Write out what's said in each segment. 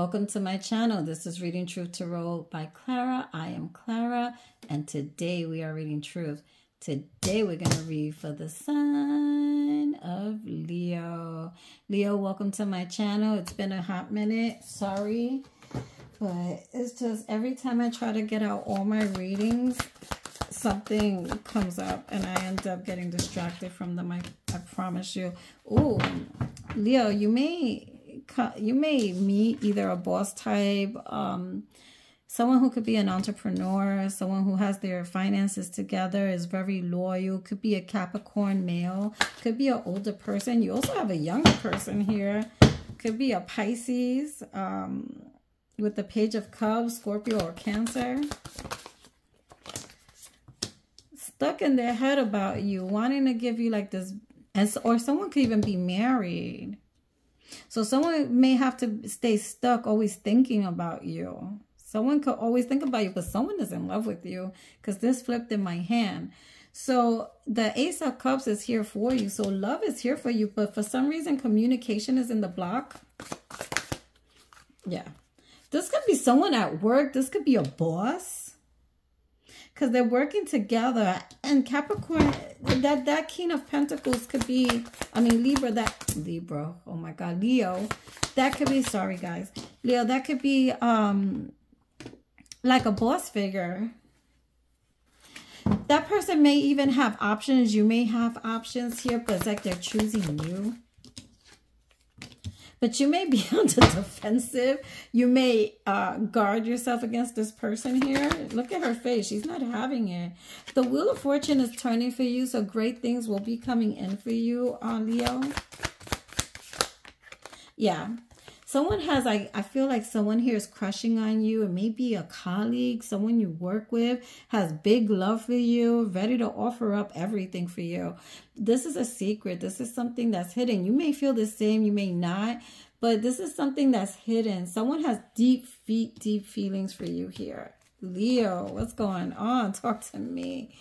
welcome to my channel. This is Reading Truth to Tarot by Clara. I am Clara, and today we are reading truth. Today we're going to read for the sign of Leo. Leo, welcome to my channel. It's been a hot minute. Sorry, but it's just every time I try to get out all my readings, something comes up and I end up getting distracted from them. I, I promise you. Oh, Leo, you may you may meet either a boss type, um, someone who could be an entrepreneur, someone who has their finances together, is very loyal, could be a Capricorn male, could be an older person. You also have a younger person here, could be a Pisces um, with the Page of Cups, Scorpio or Cancer. Stuck in their head about you, wanting to give you like this, and or someone could even be married so someone may have to stay stuck always thinking about you. Someone could always think about you, but someone is in love with you because this flipped in my hand. So the Ace of Cups is here for you. So love is here for you, but for some reason communication is in the block. Yeah. This could be someone at work. This could be a boss because they're working together. And Capricorn, that, that King of Pentacles could be, I mean, Libra, that, Libra, oh my God, Leo, that could be, sorry guys, Leo, that could be um like a boss figure. That person may even have options. You may have options here, but it's like they're choosing you but you may be on the defensive. You may uh, guard yourself against this person here. Look at her face. She's not having it. The Wheel of Fortune is turning for you, so great things will be coming in for you, uh, Leo. Yeah. Someone has, I, I feel like someone here is crushing on you. It may be a colleague, someone you work with, has big love for you, ready to offer up everything for you. This is a secret. This is something that's hidden. You may feel the same, you may not, but this is something that's hidden. Someone has deep, deep, deep feelings for you here. Leo, what's going on? Talk to me.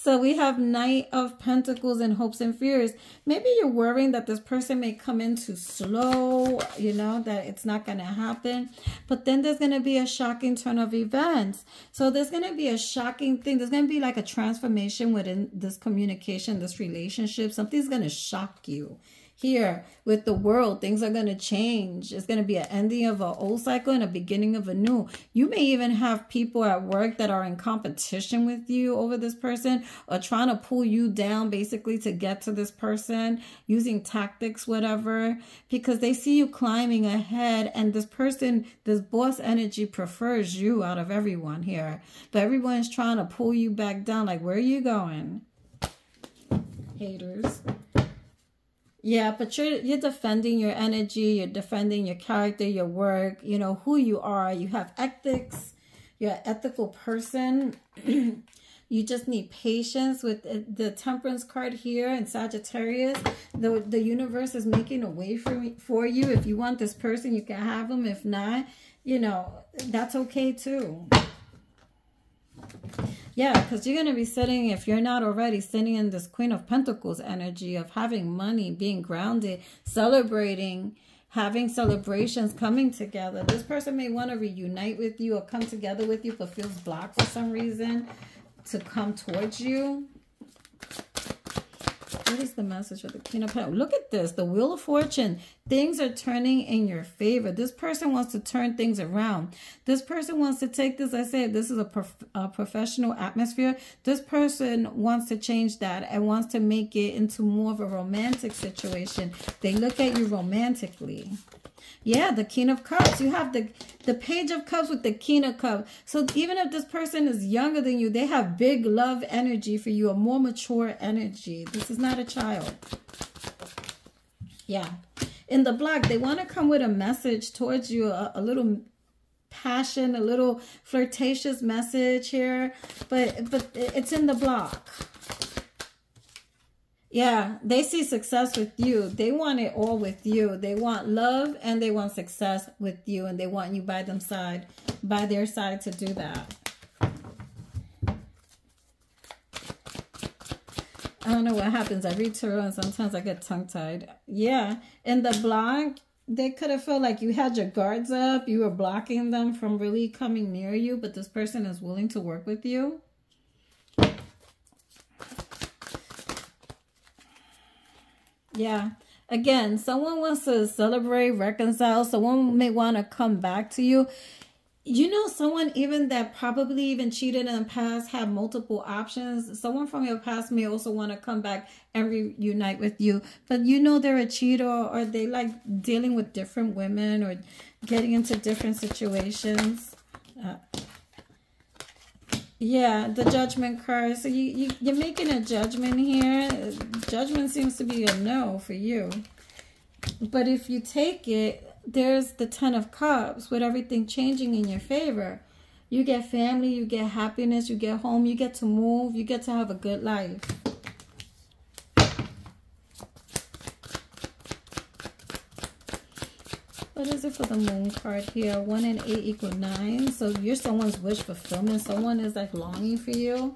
So we have Knight of Pentacles and hopes and fears. Maybe you're worrying that this person may come in too slow, you know, that it's not going to happen. But then there's going to be a shocking turn of events. So there's going to be a shocking thing. There's going to be like a transformation within this communication, this relationship. Something's going to shock you here with the world things are going to change. It's going to be an ending of an old cycle and a beginning of a new. You may even have people at work that are in competition with you over this person or trying to pull you down basically to get to this person using tactics whatever because they see you climbing ahead and this person this boss energy prefers you out of everyone here. But everyone's trying to pull you back down. Like where are you going? Haters yeah, but you're you're defending your energy, you're defending your character, your work, you know, who you are. You have ethics. You're an ethical person. you just need patience with the temperance card here in Sagittarius. The the universe is making a way for me, for you. If you want this person, you can have them. If not, you know, that's okay too. Yeah, because you're going to be sitting, if you're not already, sitting in this Queen of Pentacles energy of having money, being grounded, celebrating, having celebrations, coming together. This person may want to reunite with you or come together with you but feels blocked for some reason to come towards you. What is the message for the Queen of Pentacles? Look at this. The Wheel of Fortune. Things are turning in your favor. This person wants to turn things around. This person wants to take this. I said this is a, prof a professional atmosphere. This person wants to change that and wants to make it into more of a romantic situation. They look at you romantically. Yeah, the King of Cups. You have the, the Page of Cups with the King of Cups. So even if this person is younger than you, they have big love energy for you, a more mature energy. This is not a child. Yeah. In the block, they want to come with a message towards you, a, a little passion, a little flirtatious message here, but but it's in the block. Yeah, they see success with you. They want it all with you. They want love and they want success with you and they want you by them side, by their side to do that. I don't know what happens. I read tarot and sometimes I get tongue-tied. Yeah, in the block, they could have felt like you had your guards up, you were blocking them from really coming near you, but this person is willing to work with you. Yeah. Again, someone wants to celebrate, reconcile. Someone may want to come back to you you know someone even that probably even cheated in the past have multiple options someone from your past may also want to come back and reunite with you but you know they're a cheater or they like dealing with different women or getting into different situations uh, yeah the judgment card so you, you you're making a judgment here judgment seems to be a no for you but if you take it there's the Ten of Cups with everything changing in your favor. You get family, you get happiness, you get home, you get to move, you get to have a good life. What is it for the moon card here? One and eight equal nine. So you're someone's wish fulfillment. Someone is like longing for you.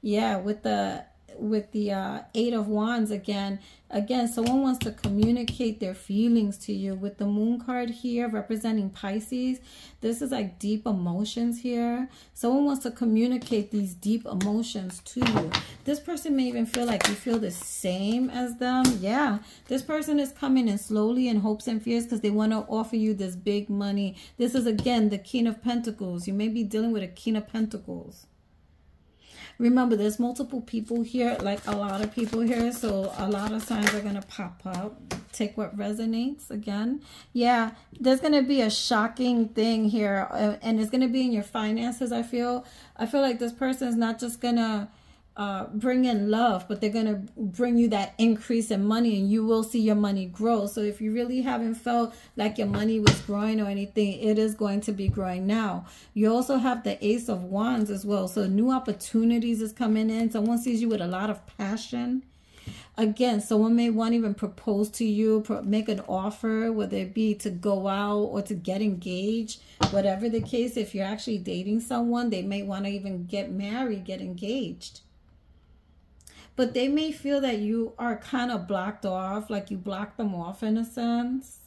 Yeah, with the with the uh, eight of wands again. Again someone wants to communicate their feelings to you. With the moon card here representing pisces this is like deep emotions here. Someone wants to communicate these deep emotions to you. This person may even feel like you feel the same as them. Yeah this person is coming in slowly in hopes and fears because they want to offer you this big money. This is again the king of pentacles. You may be dealing with a king of pentacles Remember, there's multiple people here, like a lot of people here. So a lot of signs are going to pop up. Take what resonates again. Yeah, there's going to be a shocking thing here. Uh, and it's going to be in your finances, I feel. I feel like this person is not just going to uh, bring in love, but they're going to bring you that increase in money and you will see your money grow. So if you really haven't felt like your money was growing or anything, it is going to be growing now. You also have the Ace of Wands as well. So new opportunities is coming in. Someone sees you with a lot of passion. Again, someone may want to even propose to you, make an offer, whether it be to go out or to get engaged. Whatever the case, if you're actually dating someone, they may want to even get married, get engaged but they may feel that you are kind of blocked off, like you blocked them off in a sense.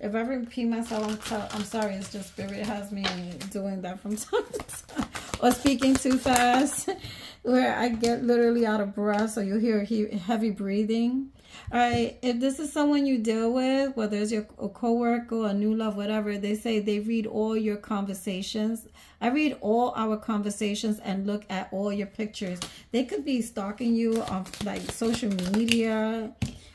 If I repeat myself, I'm, I'm sorry. It's just spirit has me doing that from time to time. Or speaking too fast, where I get literally out of breath. So you hear heavy breathing. All right, if this is someone you deal with, whether it's your a coworker, a new love, whatever, they say they read all your conversations. I read all our conversations and look at all your pictures. They could be stalking you on like social media.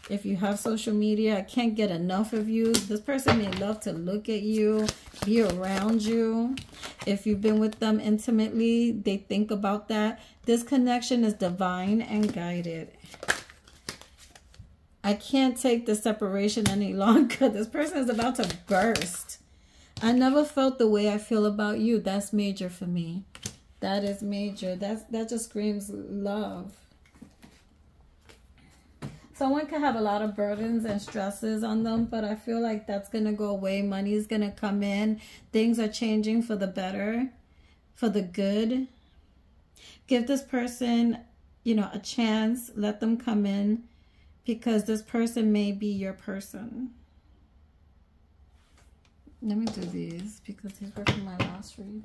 If you have social media, I can't get enough of you. This person may love to look at you, be around you. If you've been with them intimately, they think about that. This connection is divine and guided. I can't take the separation any longer. This person is about to burst. I never felt the way I feel about you. That's major for me. That is major. That's that just screams love. Someone could have a lot of burdens and stresses on them, but I feel like that's going to go away. Money is going to come in. Things are changing for the better, for the good. Give this person, you know, a chance. Let them come in because this person may be your person. Let me do these because these were from my last read.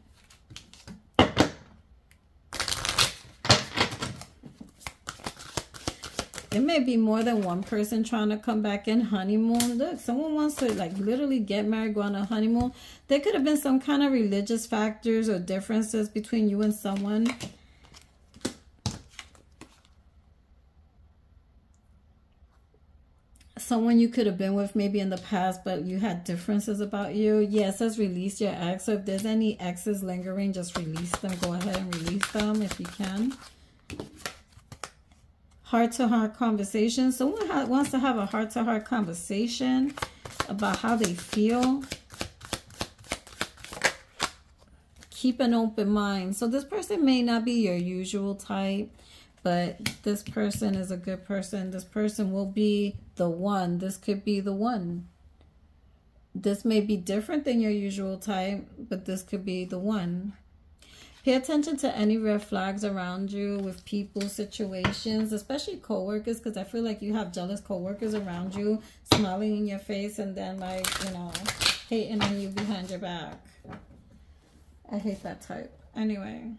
It may be more than one person trying to come back in honeymoon. Look, someone wants to like literally get married, go on a honeymoon. There could have been some kind of religious factors or differences between you and someone someone you could have been with maybe in the past, but you had differences about you. Yeah, it says release your ex. So if there's any exes lingering, just release them. Go ahead and release them if you can. Heart-to-heart -heart conversation. Someone wants to have a heart-to-heart -heart conversation about how they feel. Keep an open mind. So this person may not be your usual type but this person is a good person. This person will be the one. This could be the one. This may be different than your usual type, but this could be the one. Pay attention to any red flags around you with people, situations, especially coworkers, because I feel like you have jealous coworkers around you, smiling in your face, and then like you know, hating on you behind your back. I hate that type. Anyway.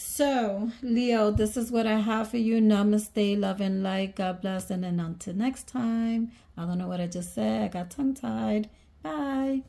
So, Leo, this is what I have for you. Namaste, love and light. God bless. And then until next time, I don't know what I just said. I got tongue tied. Bye.